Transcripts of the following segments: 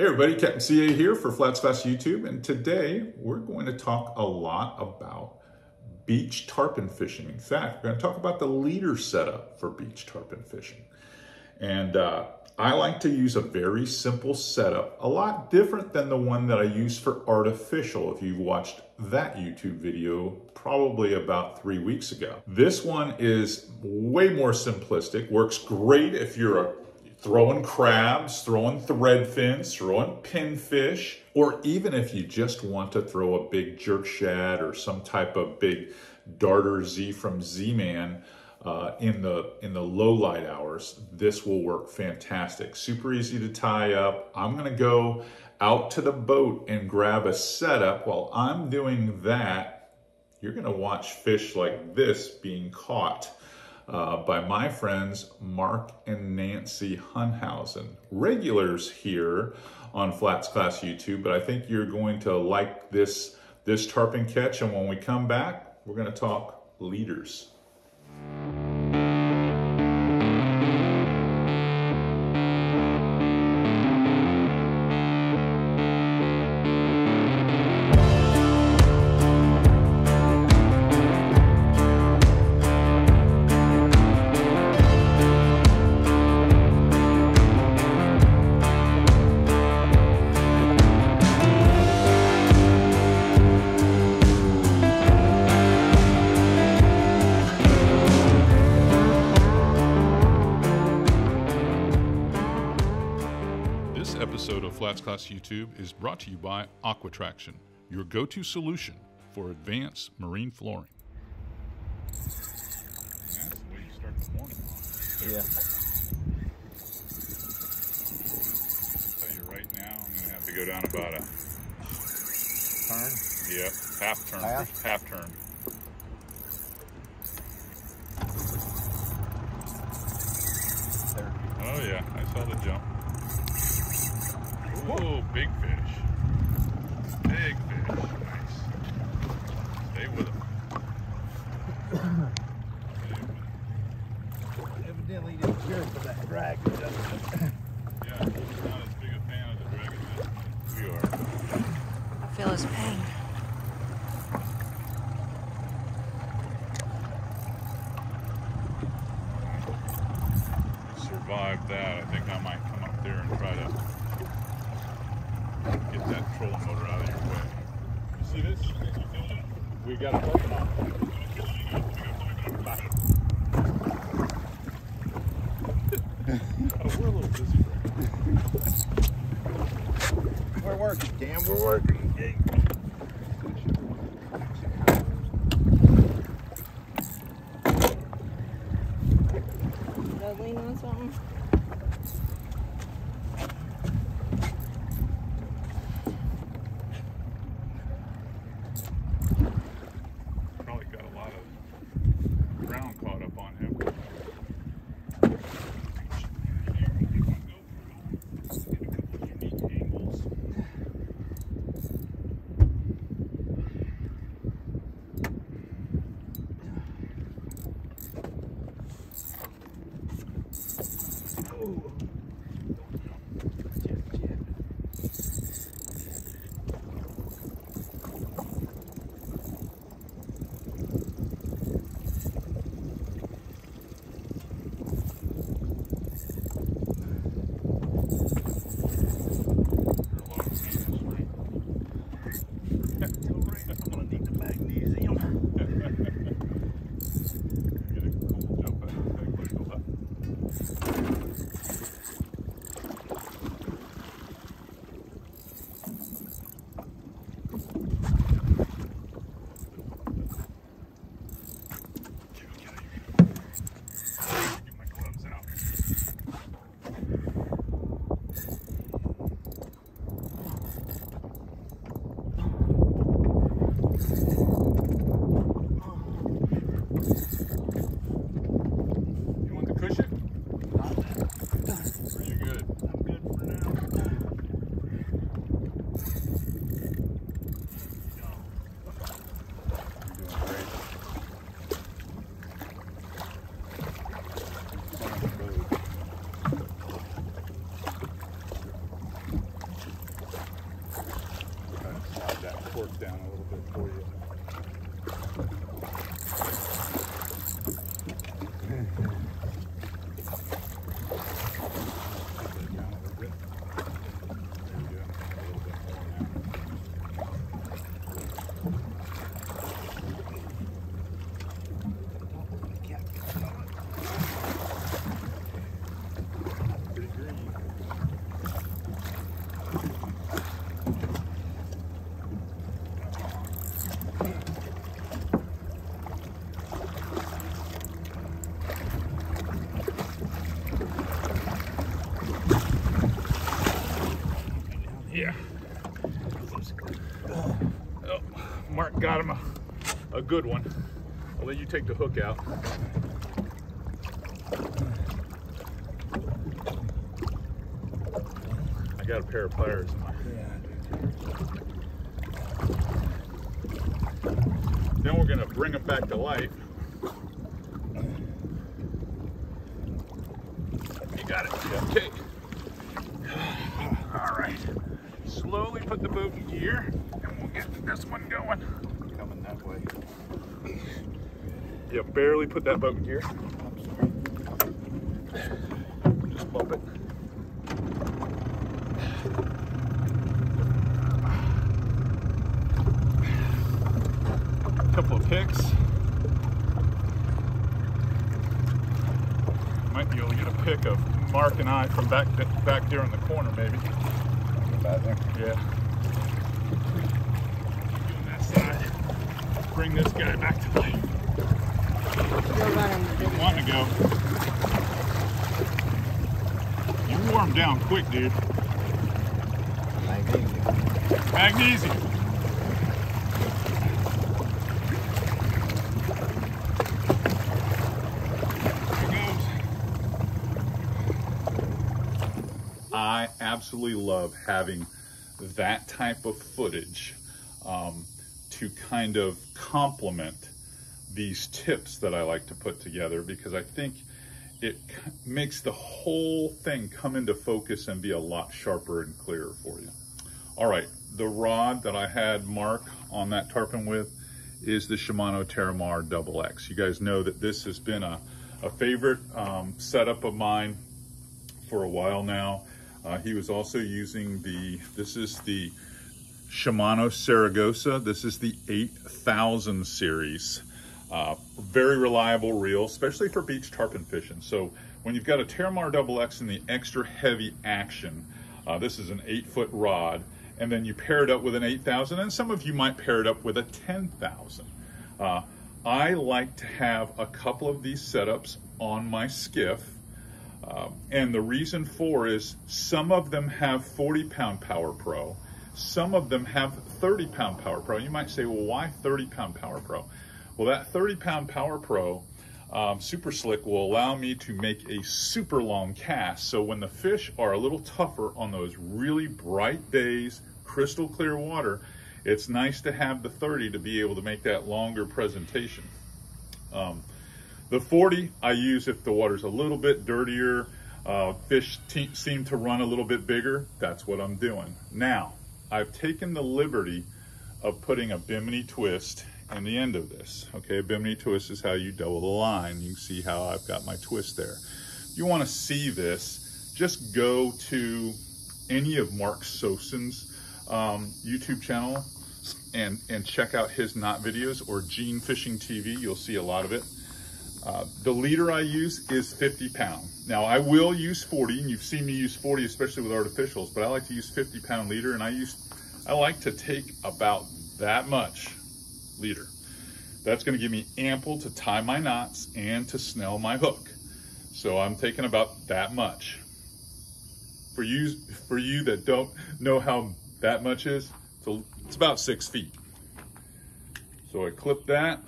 Hey everybody, Captain CA here for Flats Class YouTube, and today we're going to talk a lot about beach tarpon fishing. In fact, we're going to talk about the leader setup for beach tarpon fishing. And uh, I like to use a very simple setup, a lot different than the one that I use for artificial, if you've watched that YouTube video probably about three weeks ago. This one is way more simplistic, works great if you're a throwing crabs, throwing thread fins, throwing pinfish, or even if you just want to throw a big jerk shad or some type of big darter Z from Z-Man uh, in the in the low light hours, this will work fantastic. Super easy to tie up. I'm gonna go out to the boat and grab a setup. While I'm doing that, you're gonna watch fish like this being caught uh, by my friends Mark and Nancy Hunhausen. Regulars here on Flats Class YouTube, but I think you're going to like this, this tarpon catch. And when we come back, we're going to talk leaders. Of YouTube is brought to you by Aquatraction, your go to solution for advanced marine flooring. That's the way you start the morning Yeah. tell you right now, I'm going to have to go down about a Turn. yep, half turn. Half? half turn. There. Oh, yeah, I saw the jump. Whoa, big fish. Big fish. Nice. Stay with him. Evidently didn't care for that drag. Yeah, he's not as big a fan of the dragon as we are. I feel his pain. Survived that. I think I might come up there and try to get that trolling motor out of your way. You see this? We got a button on. oh, we're a little busy right We're working, Cam. We're working. Gotta lean on something. Mark got him a, a good one. I'll let you take the hook out. I got a pair of pliers in my Then we're gonna bring them back to life. You got it. Okay. All right. Slowly put the boat in gear, and get this one going. Coming that way. You barely put that boat in gear. I'm. Just bump it. Couple of picks. Might be able to get a pick of Mark and I from back back there in the corner, maybe. About there. Yeah. On that side. Bring this guy back to life. Want to go? You down quick, dude. Magnesium. Magnesium. I absolutely love having that type of footage um, to kind of complement these tips that I like to put together because I think it makes the whole thing come into focus and be a lot sharper and clearer for you. All right, the rod that I had Mark on that tarpon with is the Shimano Teramar Double X. You guys know that this has been a, a favorite um, setup of mine for a while now. Uh, he was also using the, this is the Shimano Saragosa. This is the 8000 series. Uh, very reliable reel, especially for beach tarpon fishing. So when you've got a Teramar Double X in the extra heavy action, uh, this is an eight foot rod, and then you pair it up with an 8000, and some of you might pair it up with a 10,000. Uh, I like to have a couple of these setups on my skiff. Uh, and the reason for is some of them have 40 pound Power Pro, some of them have 30 pound Power Pro. You might say, well, why 30 pound Power Pro? Well, that 30 pound Power Pro um, Super Slick will allow me to make a super long cast. So when the fish are a little tougher on those really bright days, crystal clear water, it's nice to have the 30 to be able to make that longer presentation. Um, the 40 I use if the water's a little bit dirtier, uh, fish seem to run a little bit bigger. That's what I'm doing. Now, I've taken the liberty of putting a bimini twist in the end of this. Okay, a bimini twist is how you double the line. You can see how I've got my twist there. If you want to see this, just go to any of Mark Sosin's um, YouTube channel and, and check out his knot videos or Gene Fishing TV. You'll see a lot of it. Uh, the leader I use is 50 pound. Now I will use 40, and you've seen me use 40, especially with artificials, but I like to use 50 pound leader, and I use, I like to take about that much leader. That's gonna give me ample to tie my knots and to snell my hook. So I'm taking about that much. For you, for you that don't know how that much is, so it's about six feet. So I clip that,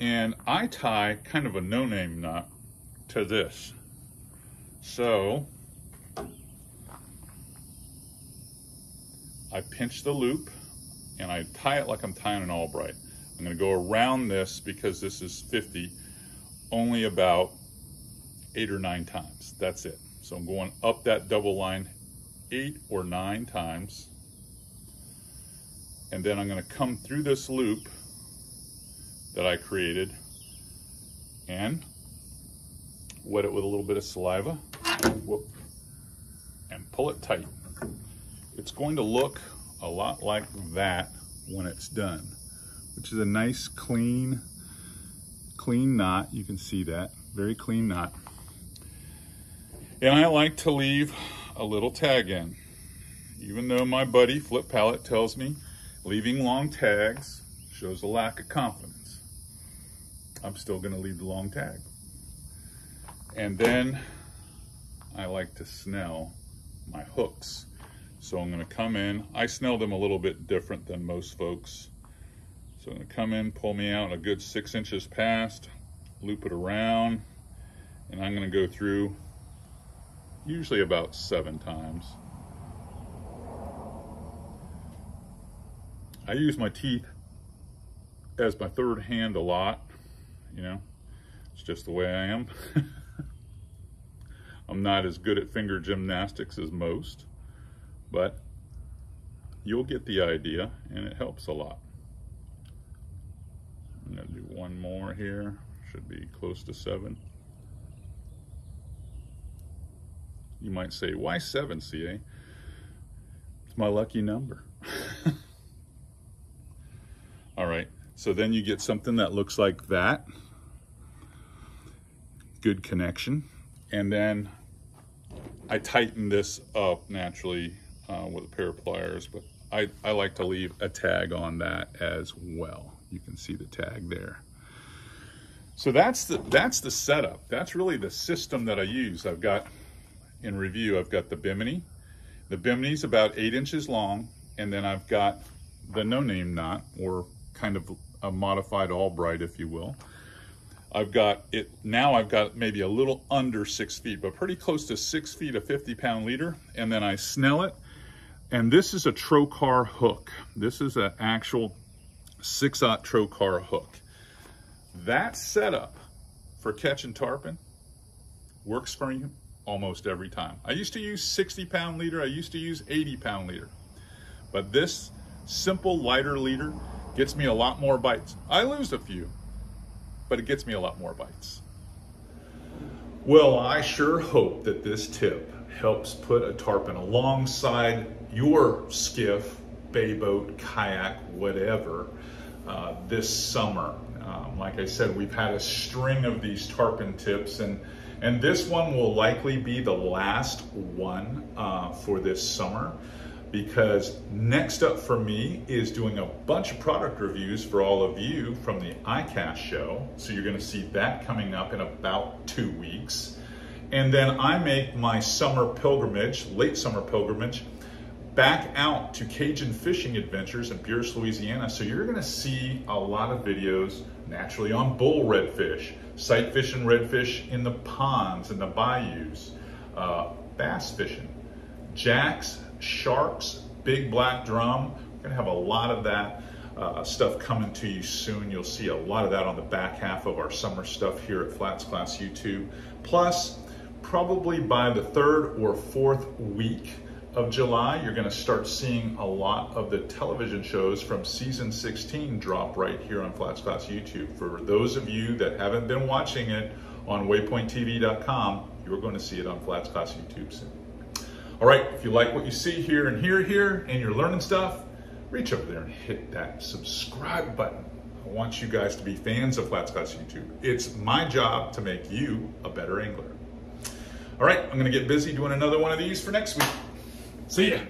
and I tie kind of a no-name knot to this. So I pinch the loop and I tie it like I'm tying an Albright. I'm gonna go around this because this is 50, only about eight or nine times. That's it. So I'm going up that double line eight or nine times. And then I'm gonna come through this loop that I created and wet it with a little bit of saliva, whoop, and pull it tight. It's going to look a lot like that when it's done, which is a nice clean, clean knot. You can see that, very clean knot. And I like to leave a little tag in. Even though my buddy Flip Pallot tells me leaving long tags shows a lack of confidence, I'm still gonna leave the long tag. And then I like to snell my hooks. So I'm gonna come in, I snell them a little bit different than most folks. So I'm gonna come in, pull me out a good six inches past, loop it around, and I'm gonna go through usually about seven times. I use my teeth as my third hand a lot, you know, it's just the way I am. I'm not as good at finger gymnastics as most, but you'll get the idea and it helps a lot. I'm gonna do one more here, should be close to seven. You might say, why seven, CA? It's my lucky number. All right, so then you get something that looks like that. Good connection. And then I tighten this up naturally uh, with a pair of pliers, but I, I like to leave a tag on that as well. You can see the tag there. So that's the, that's the setup. That's really the system that I use. I've got in review, I've got the bimini. The bimini is about eight inches long, and then I've got the no-name knot, or kind of a modified Albright, if you will. I've got it, now I've got maybe a little under six feet, but pretty close to six feet, a 50 pound leader. And then I snell it. And this is a trocar hook. This is an actual six aught trocar hook. That setup for catching tarpon works for you almost every time. I used to use 60 pound leader. I used to use 80 pound leader. But this simple lighter leader gets me a lot more bites. I lose a few, but it gets me a lot more bites. Well, I sure hope that this tip helps put a tarpon alongside your skiff, bay boat, kayak, whatever, uh, this summer. Um, like I said, we've had a string of these tarpon tips and and this one will likely be the last one uh, for this summer because next up for me is doing a bunch of product reviews for all of you from the ICAST show. So you're gonna see that coming up in about two weeks. And then I make my summer pilgrimage, late summer pilgrimage, back out to Cajun Fishing Adventures in Pierce, Louisiana. So you're gonna see a lot of videos naturally on bull redfish, sight fishing redfish in the ponds and the bayous, uh, bass fishing, jacks, sharks, big black drum. We're gonna have a lot of that uh, stuff coming to you soon. You'll see a lot of that on the back half of our summer stuff here at Flats Class YouTube. Plus, probably by the third or fourth week of July, you're gonna start seeing a lot of the television shows from season 16 drop right here on Flats Class YouTube. For those of you that haven't been watching it on waypointtv.com, you're gonna see it on Flats Class YouTube soon. All right, if you like what you see here and here, here, and you're learning stuff, reach over there and hit that subscribe button. I want you guys to be fans of Flat Class YouTube. It's my job to make you a better angler. All right, I'm gonna get busy doing another one of these for next week. See ya.